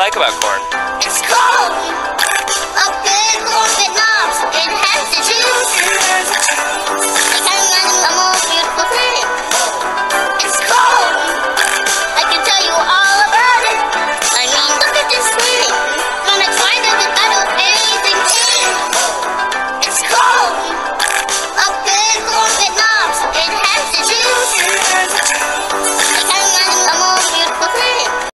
like about corn?